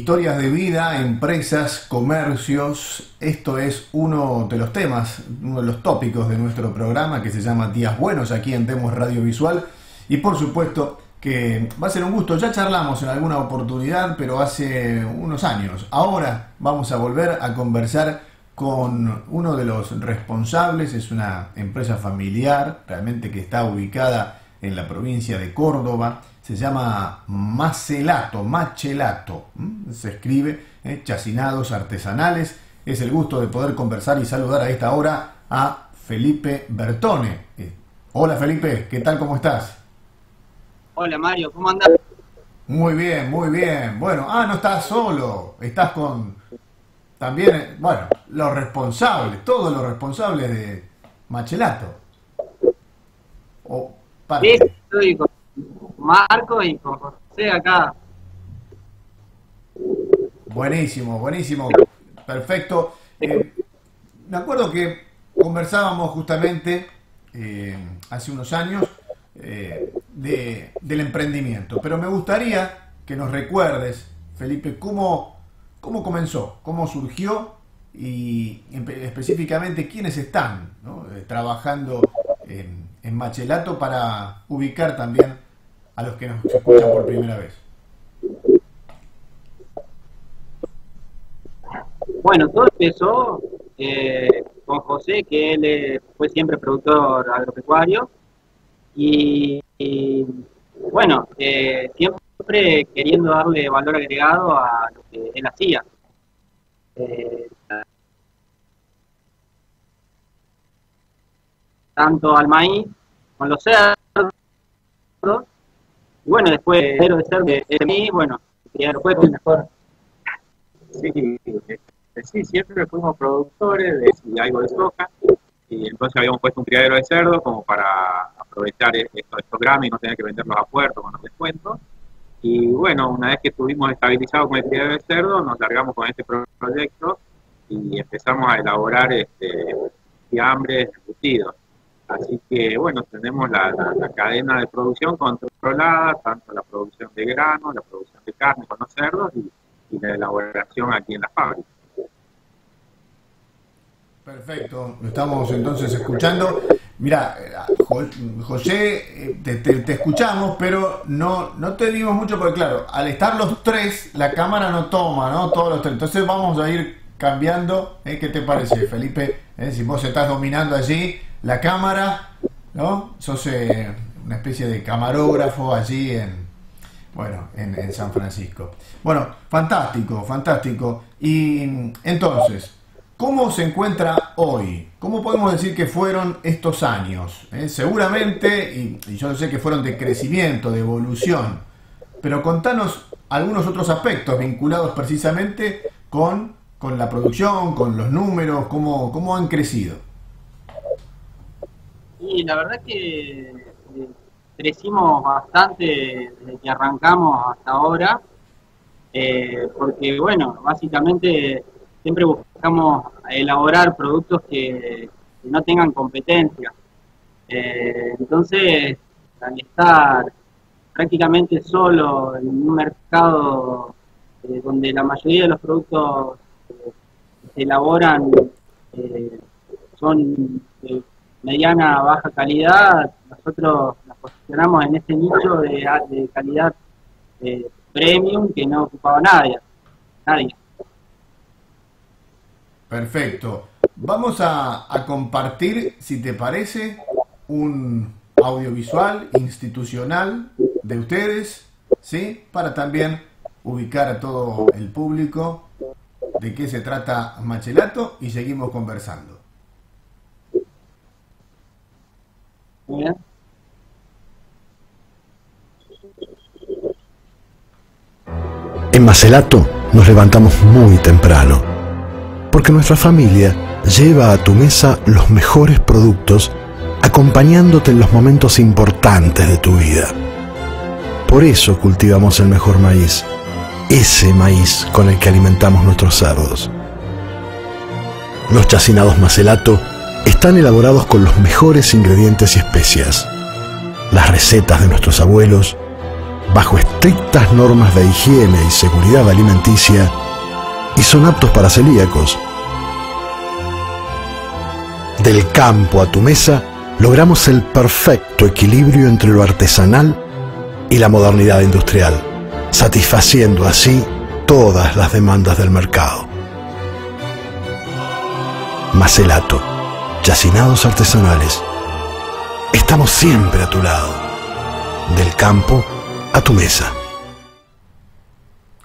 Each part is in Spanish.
Historias de vida, empresas, comercios. Esto es uno de los temas, uno de los tópicos de nuestro programa que se llama Días Buenos aquí en Demos Radio Visual. Y por supuesto que va a ser un gusto. Ya charlamos en alguna oportunidad, pero hace unos años. Ahora vamos a volver a conversar con uno de los responsables. Es una empresa familiar, realmente que está ubicada en la provincia de Córdoba se llama Macelato, Machelato, se escribe, ¿eh? chacinados artesanales. Es el gusto de poder conversar y saludar a esta hora a Felipe Bertone. Eh, hola Felipe, ¿qué tal? ¿Cómo estás? Hola Mario, ¿cómo andas? Muy bien, muy bien. Bueno, ah, no estás solo, estás con también, eh, bueno, los responsables, todos los responsables de Machelato. O, sí, estoy con Marco y con José acá. Buenísimo, buenísimo. Perfecto. Eh, me acuerdo que conversábamos justamente eh, hace unos años eh, del emprendimiento, pero me gustaría que nos recuerdes, Felipe, cómo, cómo comenzó, cómo surgió y específicamente quiénes están trabajando en, en Machelato para ubicar también a los que nos escuchan por primera vez? Bueno, todo empezó eh, con José, que él eh, fue siempre productor agropecuario, y, bueno, eh, siempre queriendo darle valor agregado a lo que él hacía. tanto al maíz, con los cerdos, bueno, después de ser de, mí, bueno, ya fue mejor. Sí, este, sí, siempre fuimos productores de algo de soja y entonces habíamos puesto un criadero de cerdo como para aprovechar e-, estos, estos gramos y no tener que venderlos a puerto con los descuentos. Y bueno, una vez que estuvimos estabilizados con el criadero de cerdo, nos largamos con este proyecto y empezamos a elaborar este, fiambres embutidos. Así que, bueno, tenemos la, cadena de producción controlada, tanto la producción de grano, la producción de carne con los cerdos y, la elaboración aquí en la fábrica. Perfecto, lo estamos entonces escuchando. Mira, José, eh, te, escuchamos, pero no, no te dimos mucho porque, claro, al estar los tres, la cámara no toma, ¿no? Todos los tres. Entonces vamos a ir cambiando. ¿eh? ¿Qué te parece, Felipe? ¿Eh? Si vos estás dominando allí, la cámara, ¿no? Sos eh, una especie de camarógrafo allí en, bueno, en, San Francisco. Bueno, fantástico, fantástico. Y entonces, ¿cómo se encuentra hoy? ¿Cómo podemos decir que fueron estos años? Eh, seguramente, y, y yo sé que fueron de crecimiento, de evolución, pero contanos algunos otros aspectos vinculados precisamente con, con la producción, con los números, cómo, cómo han crecido. Y la verdad que eh, crecimos bastante desde que arrancamos hasta ahora, eh, porque bueno, básicamente siempre buscamos elaborar productos que, no tengan competencia. Eh, entonces, al estar prácticamente solo en un mercado donde la mayoría de los productos se elaboran son mediana baja calidad, nosotros nos posicionamos en ese nicho de, calidad eh, premium que no ocupaba nadie. nadie. Perfecto. Vamos a, compartir, si te parece, un audiovisual institucional de ustedes, ¿sí? Para también ubicar a todo el público de qué se trata Machelato y seguimos conversando. En Macelato nos levantamos muy temprano, porque nuestra familia lleva a tu mesa los mejores productos acompañándote en los momentos importantes de tu vida. Por eso cultivamos el mejor maíz, ese maíz con el que alimentamos nuestros cerdos. Los chacinados Macelato están elaborados con los mejores ingredientes y especias. Las recetas de nuestros abuelos bajo estrictas normas de higiene y seguridad alimenticia y son aptos para celíacos. Del campo a tu mesa logramos el perfecto equilibrio entre lo artesanal y la modernidad industrial, satisfaciendo así todas las demandas del mercado. Macelato, yacinados artesanales. Estamos siempre a tu lado, del campo a tu mesa.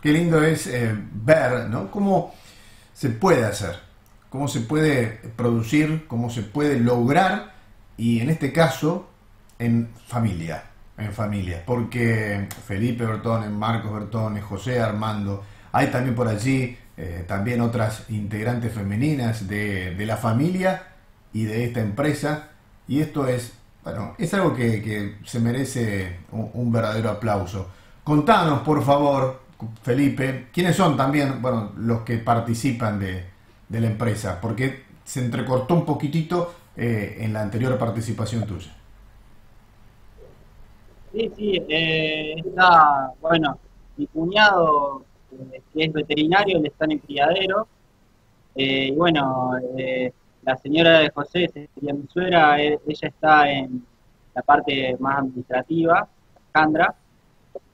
Qué lindo es eh, ver, ¿no? Cómo se puede hacer, cómo se puede producir, cómo se puede lograr y en este caso en familia, en familia, porque Felipe Bertone, Marcos Bertone, José Armando, hay también por allí eh, también otras integrantes femeninas de, la familia y de esta empresa y esto es, bueno, es algo que, se merece un, verdadero aplauso. Contanos, por favor, Felipe, quiénes son también, bueno, los que participan de, de la empresa, porque se entrecortó un poquitito eh, en la anterior participación tuya. Sí, sí, eh, está, bueno, mi cuñado, eh, que es veterinario, él está en el criadero, y bueno, la señora de José, sería mi suegra, ella está en la parte más administrativa, Sandra,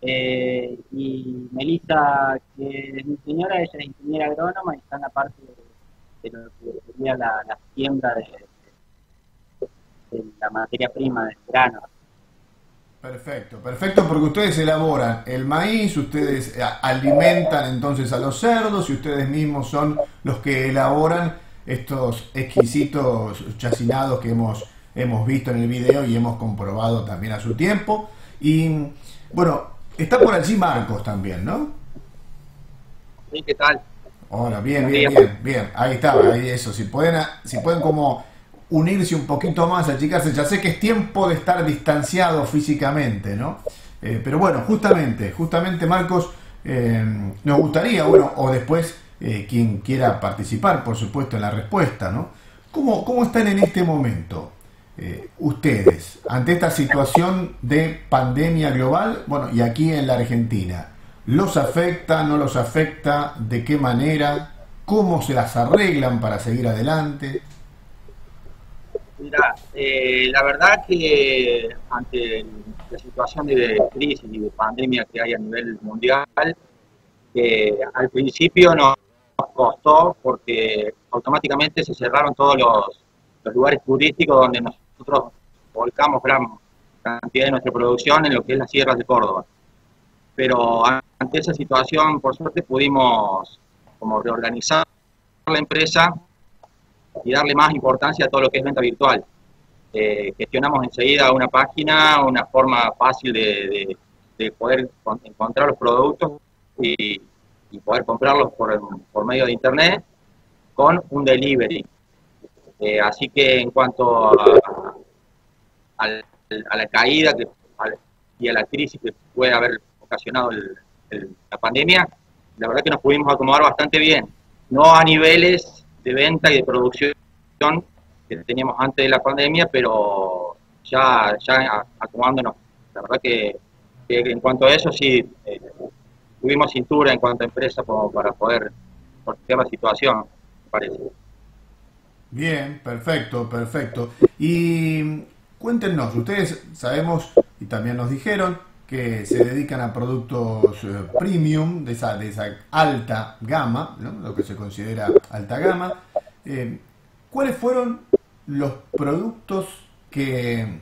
y Melissa, que es mi señora, ella es ingeniera agrónoma y está en la parte de, lo que sería la, siembra de, la materia prima del grano. Perfecto, perfecto, porque ustedes elaboran el maíz, ustedes eh, alimentan entonces a los cerdos y ustedes mismos son los que elaboran estos exquisitos chacinados que hemos, hemos visto en el video y hemos comprobado también a su tiempo. Y bueno, está por allí Marcos también, ¿no? Sí, ¿qué tal? Hola, bien, bien, bien, bien. Ahí está, ahí eso. Si pueden, si pueden como unirse un poquito más, achicarse. Ya sé que es tiempo de estar distanciado físicamente, ¿no? Eh, pero bueno, justamente, justamente Marcos, eh, nos gustaría, bueno, o después eh, quien quiera participar, por supuesto, en la respuesta, ¿no? ¿Cómo, cómo están en este momento ustedes ante esta situación de pandemia global, bueno, y aquí en la Argentina? ¿Los afecta, no los afecta? ¿De qué manera? ¿Cómo se las arreglan para seguir adelante? Mira, eh, la verdad que ante la situación de crisis y de pandemia que hay a nivel mundial, eh, al principio nos costó porque automáticamente se cerraron todos los, lugares turísticos donde nosotros volcamos gran cantidad de nuestra producción en lo que es las sierras de Córdoba. Pero ante esa situación, por suerte, pudimos como reorganizar la empresa y darle más importancia a todo lo que es venta virtual. Eh, gestionamos enseguida una página, una forma fácil de, poder encontrar los productos y, poder comprarlos por, medio de internet con un delivery. Eh, así que en cuanto a, la caída y a la crisis que puede haber ocasionado la pandemia, la verdad que nos pudimos acomodar bastante bien. No a niveles de venta y de producción que teníamos antes de la pandemia, pero ya, ya acomodándonos. La verdad que, en cuanto a eso sí tuvimos cintura en cuanto a empresa como para poder sortear la situación, parece. Bien, perfecto, perfecto. Y cuéntenos, ustedes sabemos y también nos dijeron que se dedican a productos eh, premium, de esa, de esa alta gama, lo que se considera alta gama. Eh, ¿Cuáles fueron los productos que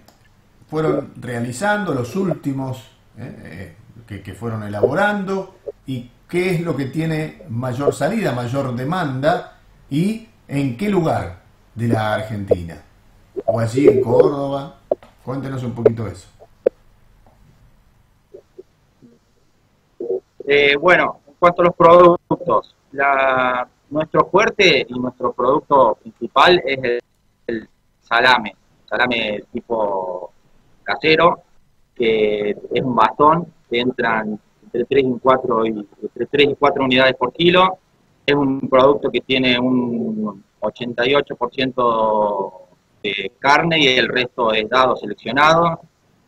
fueron realizando, los últimos eh, que, fueron elaborando y qué es lo que tiene mayor salida, mayor demanda y en qué lugar de la Argentina? O allí en Córdoba. Cuéntenos un poquito eso. Eh, bueno, en cuanto a los productos, nuestro fuerte y nuestro producto principal es el, salame, salame tipo casero, que es un bastón que entran entre 3 y 4, y, entre 3 y 4 unidades por kilo. Es un producto que tiene un 88% de carne y el resto es dado seleccionado.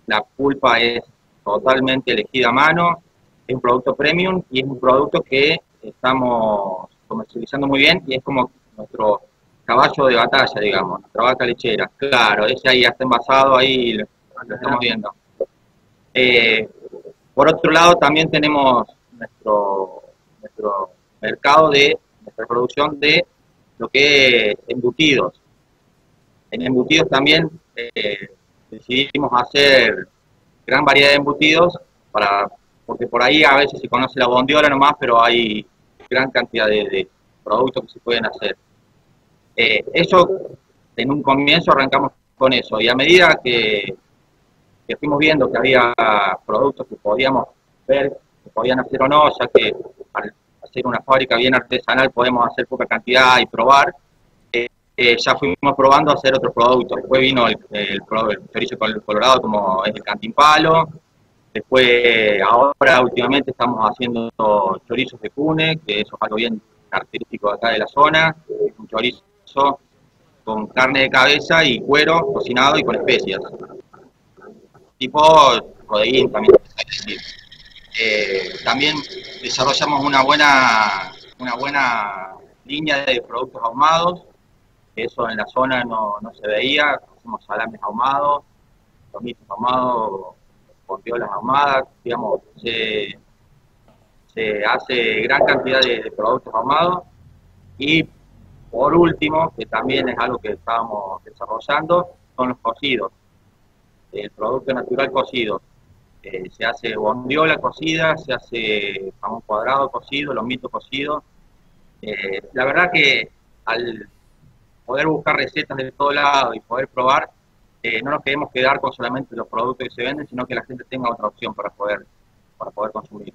La pulpa es totalmente elegida a mano, es un producto premium y es un producto que estamos comercializando muy bien y es como nuestro caballo de batalla, digamos, nuestra vaca lechera. Claro, ese ahí está envasado, ahí lo, estamos viendo. Eh, por otro lado, también tenemos nuestro, nuestro mercado de nuestra producción de lo que es embutidos. En embutidos también eh, decidimos hacer gran variedad de embutidos para porque por ahí a veces se conoce la bondiola nomás, pero hay gran cantidad de, productos que se pueden hacer. Eh, eso, en un comienzo arrancamos con eso, y a medida que, que fuimos viendo que había productos que podíamos ver que podían hacer o no, ya que al hacer una fábrica bien artesanal podemos hacer poca cantidad y probar, eh, eh, ya fuimos probando a hacer otros productos. Después vino el, el, el chorizo colorado como es el cantimpalo, Después, ahora últimamente estamos haciendo chorizos de cune, que eso es algo bien característico acá de la zona, un chorizo con carne de cabeza y cuero cocinado y con especias. Tipo rodeín también. Eh, también desarrollamos una buena, una buena línea de productos ahumados, eso en la zona no, no se veía, hacemos salames ahumados, tomitos ahumados, las ahumadas, digamos, se, hace gran cantidad de, productos ahumados y por último, que también es algo que estábamos desarrollando, son los cocidos, el producto natural cocido. Eh, se hace bondiola cocida, se hace jamón cuadrado cocido, lomito cocido. Eh, la verdad que al poder buscar recetas de todo lado y poder probar, eh, no nos queremos quedar con solamente los productos que se venden, sino que la gente tenga otra opción para poder, para poder consumir.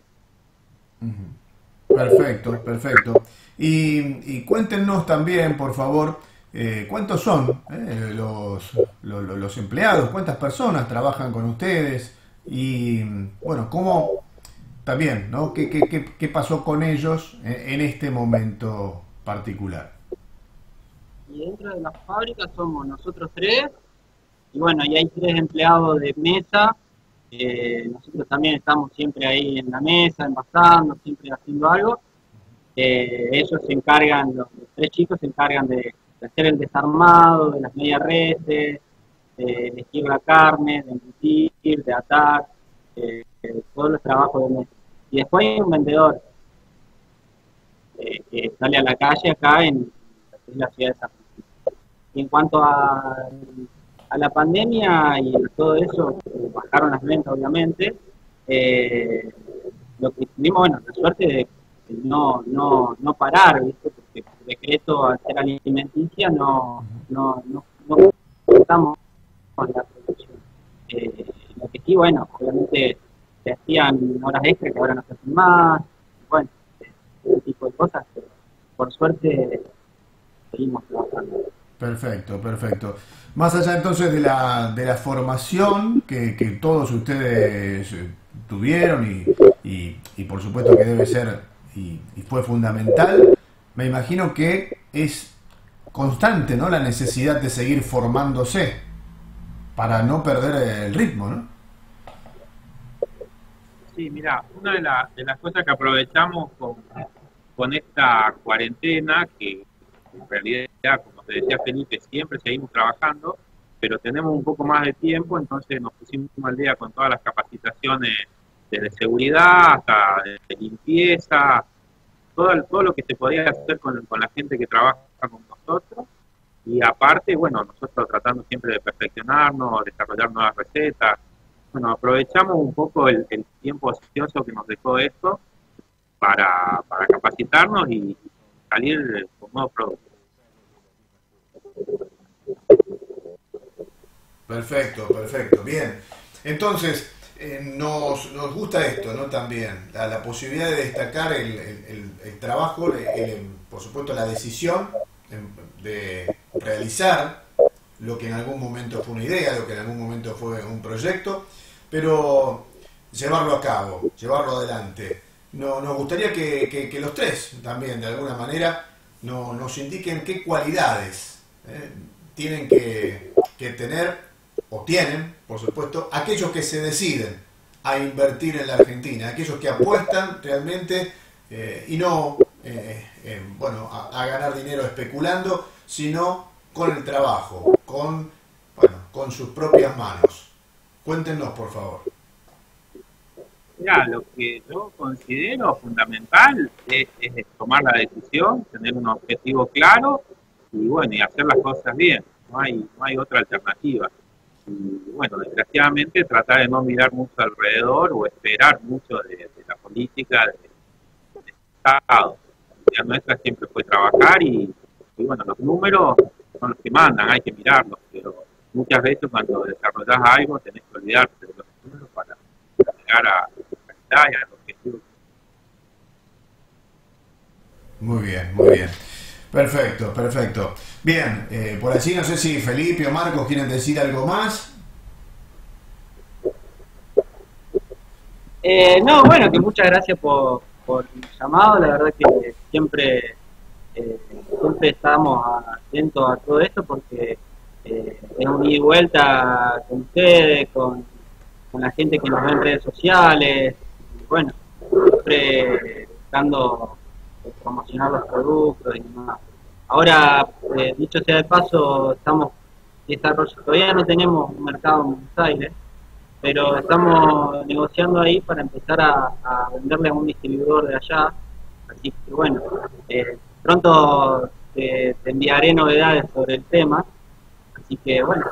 Perfecto, perfecto. Y, cuéntenos también, por favor, eh, cuántos son eh, los, empleados, cuántas personas trabajan con ustedes y, bueno, cómo también, ¿no? ¿Qué, qué, qué pasó con ellos en este momento particular? Y dentro de la fábrica somos nosotros tres, y bueno, y hay tres empleados de mesa, eh, nosotros también estamos siempre ahí en la mesa, envasando, siempre haciendo algo. Eh, ellos se encargan, los, tres chicos se encargan de, hacer el desarmado, de las medias redes, de elegir la carne, de emitir, de atar, eh, todos los trabajos de mesa. Y después hay un vendedor que sale a la calle acá en la ciudad de San Francisco. Y en cuanto a a la pandemia y todo eso, bajaron las ventas obviamente, eh, lo que tuvimos, bueno, la suerte de no, no, no parar, ¿viste? Decreto al ser alimenticia no, no, no, no estamos con la producción. Eh, lo que sí, bueno, obviamente se hacían horas extras que ahora no se hacen más, bueno, ese tipo de cosas, pero por suerte seguimos trabajando. Perfecto, perfecto. Más allá entonces de la, de la formación que, todos ustedes eh, tuvieron y, y, por supuesto que debe ser y, fue fundamental, me imagino que es constante ¿no? la necesidad de seguir formándose para no perder el ritmo, ¿no? Sí, mira, una de, las cosas que aprovechamos con, con esta cuarentena, que en realidad, como te decía Felipe, siempre seguimos trabajando, pero tenemos un poco más de tiempo, entonces nos pusimos al día con todas las capacitaciones desde seguridad hasta de limpieza, todo, todo lo que se podía hacer con, con la gente que trabaja con nosotros. Y aparte, bueno, nosotros tratando siempre de perfeccionarnos, desarrollar nuevas recetas. Bueno, aprovechamos un poco el, tiempo ocioso que nos dejó esto para, para capacitarnos y salir con nuevos productos. Perfecto, perfecto. Bien. Entonces, eh, nos, nos, gusta esto, ¿no? También, la, posibilidad de destacar el, trabajo, por supuesto la decisión de realizar lo que en algún momento fue una idea, lo que en algún momento fue un proyecto, pero llevarlo a cabo, llevarlo adelante. No, nos gustaría que, los tres también, de alguna manera, no, nos indiquen qué cualidades eh, tienen que, que tener o tienen, por supuesto, aquellos que se deciden a invertir en la Argentina, aquellos que apuestan realmente eh, y no eh, bueno, a, ganar dinero especulando, sino con el trabajo, con, bueno, con sus propias manos. Cuéntenos, por favor. Ya, lo que yo considero fundamental es, tomar la decisión, tener un objetivo claro y bueno, y hacer las cosas bien. No hay, no hay otra alternativa. Y bueno, desgraciadamente tratar de no mirar mucho alrededor o esperar mucho de, la política del Estado la nuestra siempre fue trabajar y, bueno, los números son los que mandan, hay que mirarlos, pero muchas veces cuando desarrollas algo tenés que olvidarte de los números para, llegar a la calidad y al objetivo. Muy bien, muy bien. Perfecto, perfecto. Bien, eh, por allí no sé si Felipe o Marcos quieren decir algo más. Eh, no, bueno, que muchas gracias por, por el llamado. La verdad que siempre, eh, siempre estamos atentos a todo esto porque eh, es un ida y vuelta con ustedes, con, la gente que nos ve en redes sociales. bueno, siempre buscando promocionar los productos y demás. Ahora, eh, dicho sea de paso, estamos desarrollando, todavía no tenemos un mercado en Buenos Aires, pero estamos negociando ahí para empezar a, venderle a un distribuidor de allá. Así que bueno, eh, pronto te, enviaré novedades sobre el tema. Así que bueno.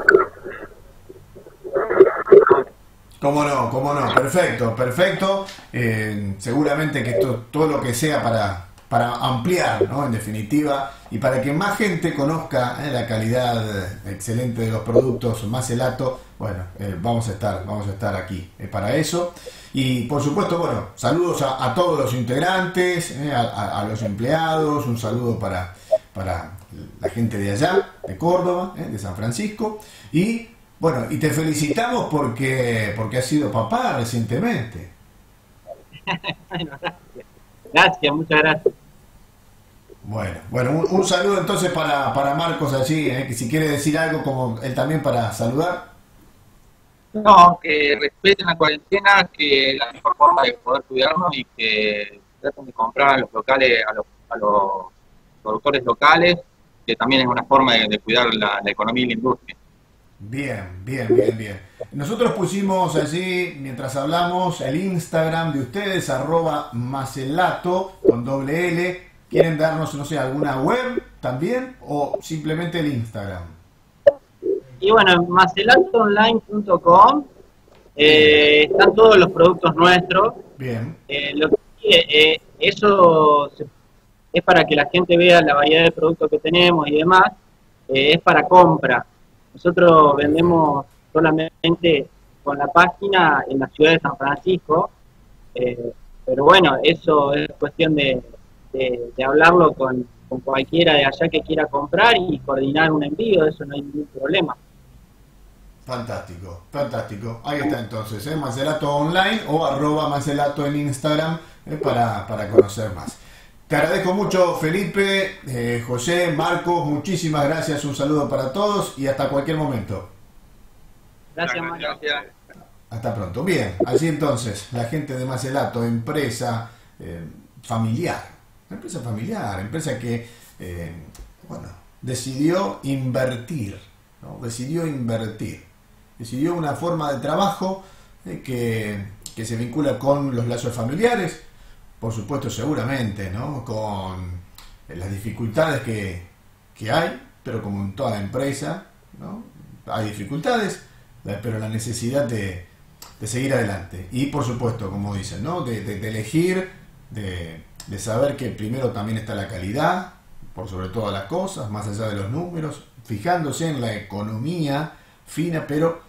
Cómo no, cómo no, perfecto, perfecto. Eh, seguramente que todo lo que sea para, para ampliar, ¿no? En definitiva, y para que más gente conozca eh, la calidad excelente de los productos más elato, bueno, eh, vamos a estar, vamos a estar aquí eh, para eso. Y por supuesto, bueno, saludos a, todos los integrantes, a, los empleados, un saludo para, para la gente de allá, de Córdoba, de San Francisco, y bueno, y te felicitamos porque, porque has sido papá recientemente. Gracias, muchas gracias. Bueno, bueno, un, saludo entonces para, para Marcos allí, eh, que si quiere decir algo como él también para saludar. No, que respeten la cuarentena, que es la mejor forma de poder cuidarnos y que traten de comprar a los locales, a los, a los productores locales, que también es una forma de, cuidar la, economía y la industria. Bien, bien, bien, bien. Nosotros pusimos allí, mientras hablamos, el Instagram de ustedes, arroba macelato con doble L ¿Quieren darnos, no sé, alguna web también o simplemente el Instagram? Y bueno, en macelatonline.com eh, están todos los productos nuestros. Bien. Eh, lo que, eh, eso es para que la gente vea la variedad de productos que tenemos y demás. es para compra. Nosotros vendemos solamente con la página en la ciudad de San Francisco. pero bueno, eso es cuestión de, de, hablarlo con, cualquiera de allá que quiera comprar y coordinar un envío, eso no hay ningún problema. Fantástico, fantástico. Ahí está entonces, ¿eh? Macelato Online o arroba Macelato en Instagram ¿eh? para, conocer más. Te agradezco mucho Felipe, eh, José, Marcos, muchísimas gracias, un saludo para todos y hasta cualquier momento. Gracias, Mario. Hasta pronto. Bien, así entonces, la gente de Macelato, empresa eh, familiar, empresa familiar, empresa que, eh, bueno, decidió invertir, ¿no? decidió invertir, decidió una forma de trabajo eh, que, se vincula con los lazos familiares, por supuesto seguramente, ¿no? con las dificultades que, hay, pero como en toda empresa, ¿no? hay dificultades, pero la necesidad de, seguir adelante. Y por supuesto, como dicen, ¿no? de, de elegir, de, de saber que primero también está la calidad, por sobre todas las cosas, más allá de los números, fijándose en la economía fina, pero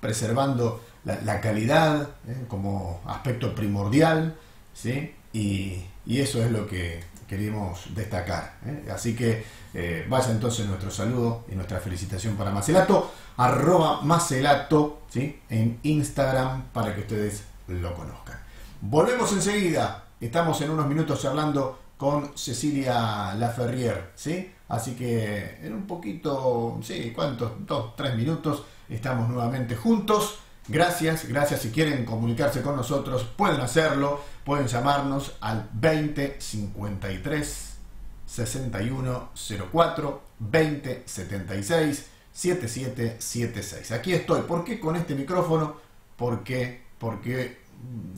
preservando la, calidad ¿eh? como aspecto primordial, ¿sí? Y, eso es lo que queremos destacar. ¿eh? Así que eh, vaya entonces nuestro saludo y nuestra felicitación para Macelato, arroba Macelato, ¿sí? en Instagram para que ustedes lo conozcan. Volvemos enseguida Estamos en unos minutos hablando con Cecilia Laferrier, ¿sí? Así que en un poquito, sí, ¿cuántos? Dos, tres minutos, estamos nuevamente juntos Gracias, gracias. Si quieren comunicarse con nosotros, pueden hacerlo. Pueden llamarnos al 20 53 61 04 20 76 7776. Aquí estoy. ¿Por qué con este micrófono? Porque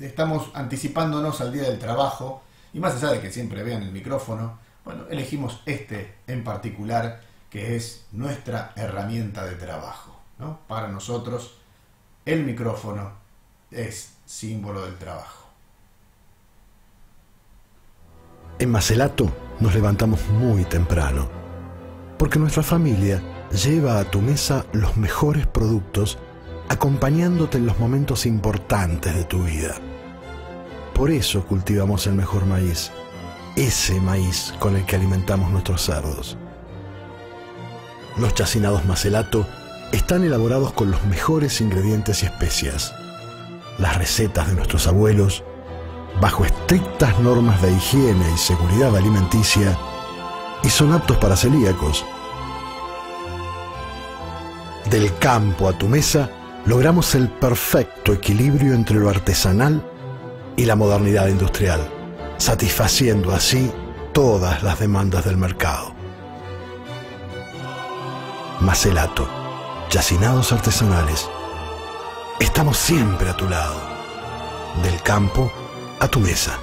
estamos anticipándonos al día del trabajo y más allá de que siempre vean el micrófono, bueno, elegimos este en particular que es nuestra herramienta de trabajo. ¿no? Para nosotros el micrófono es símbolo del trabajo. En Macelato nos levantamos muy temprano, porque nuestra familia lleva a tu mesa los mejores productos acompañándote en los momentos importantes de tu vida. Por eso cultivamos el mejor maíz, ese maíz con el que alimentamos nuestros cerdos. Los chacinados Macelato están elaborados con los mejores ingredientes y especias. Las recetas de nuestros abuelos, bajo estrictas normas de higiene y seguridad alimenticia, y son aptos para celíacos. Del campo a tu mesa, logramos el perfecto equilibrio entre lo artesanal y la modernidad industrial, satisfaciendo así todas las demandas del mercado. Macelato, yacinados artesanales. Estamos siempre a tu lado, del campo a tu mesa.